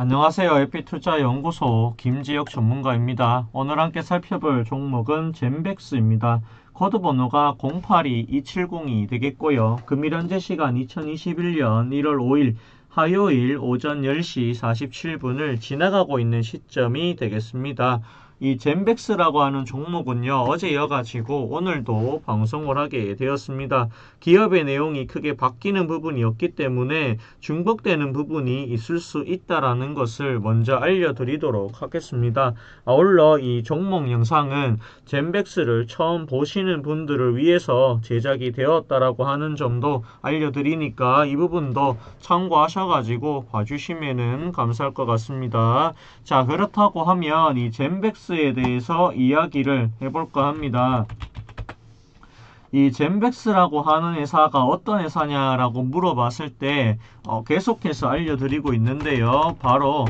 안녕하세요. 에피투자연구소 김지혁 전문가입니다. 오늘 함께 살펴볼 종목은 젬백스입니다. 코드 번호가 082270이 되겠고요. 금일 현재 시간 2021년 1월 5일 화요일 오전 10시 47분을 지나가고 있는 시점이 되겠습니다. 이 젬백스라고 하는 종목은요 어제 이어가지고 오늘도 방송을 하게 되었습니다. 기업의 내용이 크게 바뀌는 부분이 없기 때문에 중복되는 부분이 있을 수 있다라는 것을 먼저 알려드리도록 하겠습니다. 아울러 이 종목 영상은 젠백스를 처음 보시는 분들을 위해서 제작이 되었다라고 하는 점도 알려드리니까 이 부분도 참고하셔가지고 봐주시면 감사할 것 같습니다. 자 그렇다고 하면 이 젠백스 젠백스에 대해서 이야기를 해볼까 합니다. 이 젠백스라고 하는 회사가 어떤 회사냐라고 물어봤을 때 어, 계속해서 알려드리고 있는데요. 바로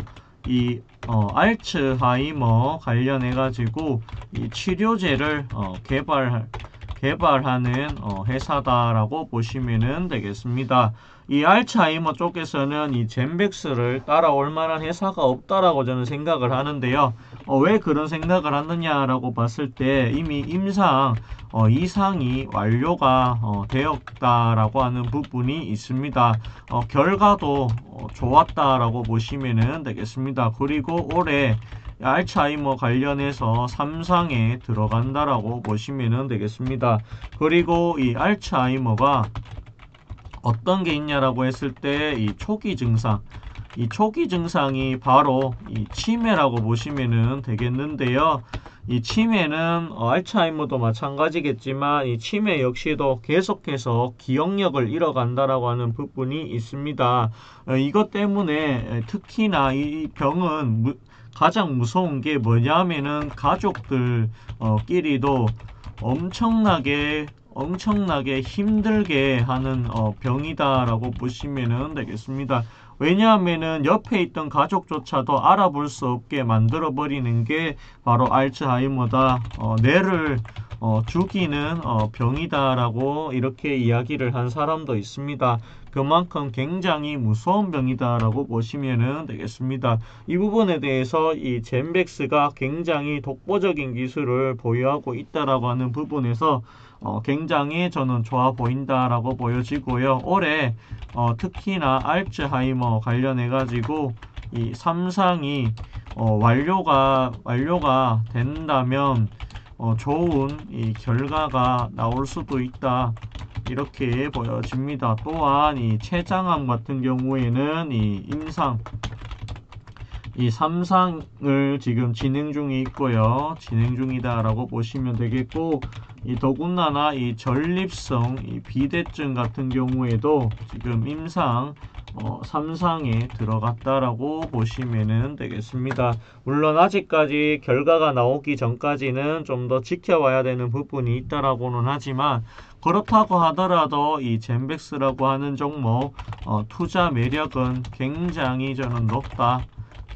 이 어, 알츠하이머 관련해 가지고 이 치료제를 어, 개발 개발하는 어, 회사다라고 보시면 되겠습니다. 이 알츠하이머 쪽에서는 이 젠백스를 따라올 만한 회사가 없다라고 저는 생각을 하는데요. 어, 왜 그런 생각을 하느냐라고 봤을 때 이미 임상 어, 이상이 완료가 어, 되었다라고 하는 부분이 있습니다. 어, 결과도 어, 좋았다라고 보시면 되겠습니다. 그리고 올해 알츠하이머 관련해서 3상에 들어간다라고 보시면 되겠습니다. 그리고 이 알츠하이머가 어떤 게 있냐라고 했을 때 이 초기 증상 이 초기 증상이 바로 이 치매라고 보시면 되겠는데요. 이 치매는 어, 알츠하이머도 마찬가지겠지만 이 치매 역시도 계속해서 기억력을 잃어간다라고 하는 부분이 있습니다. 어, 이것 때문에 특히나 이 병은 무, 가장 무서운 게 뭐냐면은 가족들끼리도 엄청나게 엄청나게 힘들게 하는 어, 병이다라고 보시면 되겠습니다. 왜냐하면은 옆에 있던 가족조차도 알아볼 수 없게 만들어 버리는 게 바로 알츠하이머다. 어, 뇌를 어, 죽이는 어, 병이다라고 이렇게 이야기를 한 사람도 있습니다. 그만큼 굉장히 무서운 병이다라고 보시면 되겠습니다. 이 부분에 대해서 이 젠백스가 굉장히 독보적인 기술을 보유하고 있다라고 하는 부분에서 어, 굉장히 저는 좋아 보인다라고 보여지고요. 올해 어, 특히나 알츠하이머 관련해 가지고 이 삼상이 어, 완료가 완료가 된다면 어, 좋은 이 결과가 나올 수도 있다. 이렇게 보여집니다. 또한 이 췌장암 같은 경우에는 이 임상 이 3상을 지금 진행 중에 있고요. 진행 중이다 라고 보시면 되겠고 이 더군다나 이 전립성 이 비대증 같은 경우에도 지금 임상 어, 3상에 들어갔다라고 보시면 되겠습니다. 물론 아직까지 결과가 나오기 전까지는 좀 더 지켜봐야 되는 부분이 있다라고는 하지만 그렇다고 하더라도 이 젠백스라고 하는 종목 어, 투자 매력은 굉장히 저는 높다.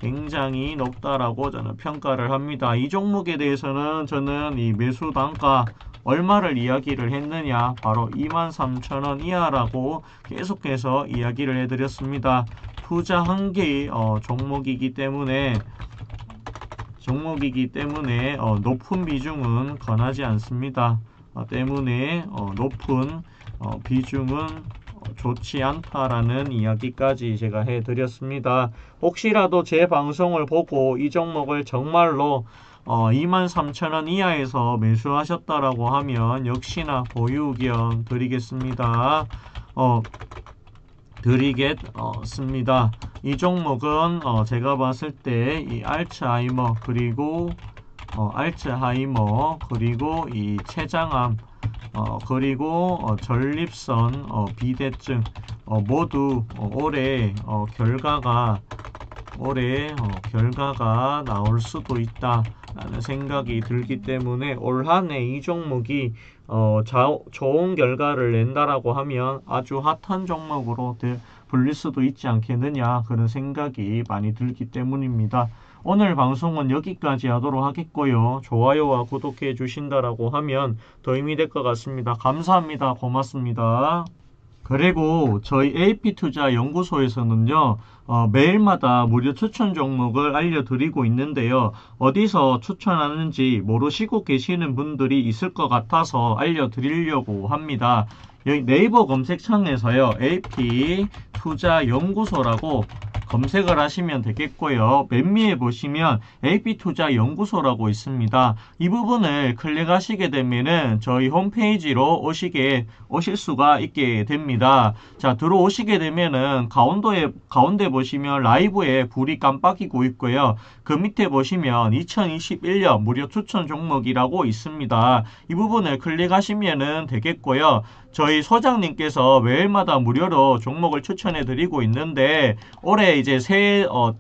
굉장히 높다라고 저는 평가를 합니다. 이 종목에 대해서는 저는 이 매수 단가 얼마를 이야기를 했느냐 바로 23,000원 이하라고 계속해서 이야기를 해드렸습니다. 투자 한계 어, 종목이기 때문에 종목이기 때문에 어, 높은 비중은 권하지 않습니다. 어, 때문에 어, 높은 어, 비중은 어, 좋지 않다라는 이야기까지 제가 해드렸습니다. 혹시라도 제 방송을 보고 이 종목을 정말로 어, 23,000원 이하에서 매수하셨다라고 하면 역시나 보유 의견 드리겠습니다. 어, 드리겠습니다. 이 종목은 어, 제가 봤을 때 이 알츠하이머 그리고 어, 알츠하이머 그리고 이 췌장암 어, 그리고 어, 전립선 어, 비대증 어, 모두 어, 올해 어, 결과가 올해 어, 결과가 나올 수도 있다 라는 생각이 들기 때문에 올 한해 이 종목이 어, 자, 좋은 결과를 낸다라고 하면 아주 핫한 종목으로 불릴 수도 있지 않겠느냐 그런 생각이 많이 들기 때문입니다. 오늘 방송은 여기까지 하도록 하겠고요. 좋아요와 구독해 주신다라고 하면 더 힘이 될 것 같습니다. 감사합니다. 고맙습니다. 그리고 저희 AP투자 연구소에서는요, 어, 매일마다 무료 추천 종목을 알려드리고 있는데요. 어디서 추천하는지 모르시고 계시는 분들이 있을 것 같아서 알려드리려고 합니다. 여기 네이버 검색창에서요, AP 투자 연구소라고 검색을 하시면 되겠고요. 맨 위에 보시면 AP투자 연구소라고 있습니다. 이 부분을 클릭하시게 되면은 저희 홈페이지로 오시게 오실 수가 있게 됩니다. 자, 들어오시게 되면은 가운데에 가운데 보시면 라이브에 불이 깜빡이고 있고요. 그 밑에 보시면 2021년 무료 추천 종목이라고 있습니다. 이 부분을 클릭하시면 되겠고요. 저희 소장님께서 매일마다 무료로 종목을 추천해 드리고 있는데 올해 이제 새해 어,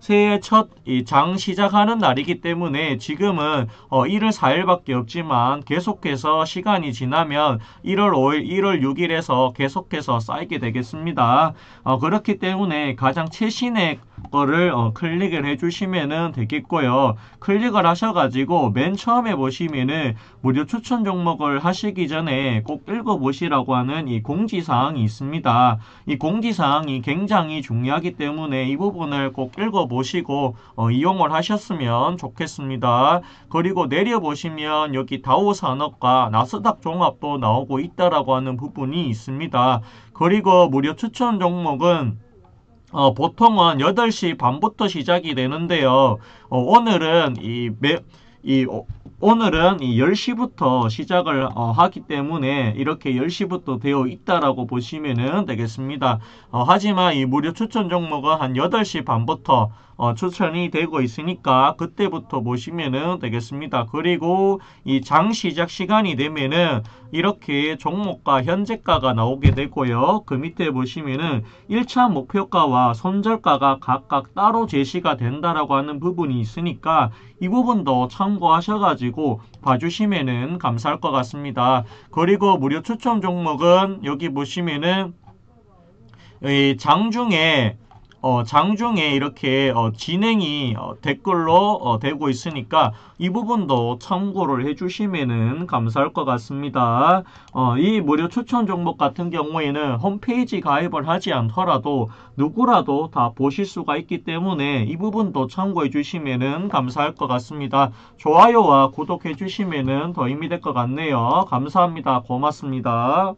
새해 첫 장 시작하는 날이기 때문에 지금은 어 1월 4일밖에 없지만 계속해서 시간이 지나면 1월 5일, 1월 6일에서 계속해서 쌓이게 되겠습니다. 어 그렇기 때문에 가장 최신의 거를 어 클릭을 해주시면 되겠고요. 클릭을 하셔가지고 맨 처음에 보시면은 무료 추천 종목을 하시기 전에 꼭 읽어보시라고 하는 이 공지사항이 있습니다. 이 공지사항이 굉장히 중요하기 때문에 이 부분을 꼭 읽어보시고 어, 이용을 하셨으면 좋겠습니다. 그리고 내려보시면 여기 다우산업과 나스닥 종합도 나오고 있다라고 하는 부분이 있습니다. 그리고 무료 추천 종목은 어, 보통은 8시 반부터 시작이 되는데요. 어, 오늘은 이, 매, 이 어, 오늘은 이 10시부터 시작을 어, 하기 때문에 이렇게 10시부터 되어 있다라고 보시면 되겠습니다. 어, 하지만 이 무료 추천 종목은 한 8시 반부터 어, 추천이 되고 있으니까 그때부터 보시면 되겠습니다. 그리고 이 장 시작 시간이 되면은 이렇게 종목과 현재가가 나오게 되고요. 그 밑에 보시면은 1차 목표가와 손절가가 각각 따로 제시가 된다라고 하는 부분이 있으니까 이 부분도 참 고하셔가지고 봐주시면은 감사할 것 같습니다. 그리고 무료 추천 종목은 여기 보시면은 장중에 어, 장중에 이렇게 어, 진행이 어, 댓글로 어, 되고 있으니까 이 부분도 참고를 해주시면 감사할 것 같습니다. 어, 이 무료 추천 종목 같은 경우에는 홈페이지 가입을 하지 않더라도 누구라도 다 보실 수가 있기 때문에 이 부분도 참고해 주시면 감사할 것 같습니다. 좋아요와 구독해 주시면 더 힘이 될 것 같네요. 감사합니다. 고맙습니다.